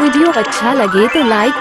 video अच्छा लगे तो लाइक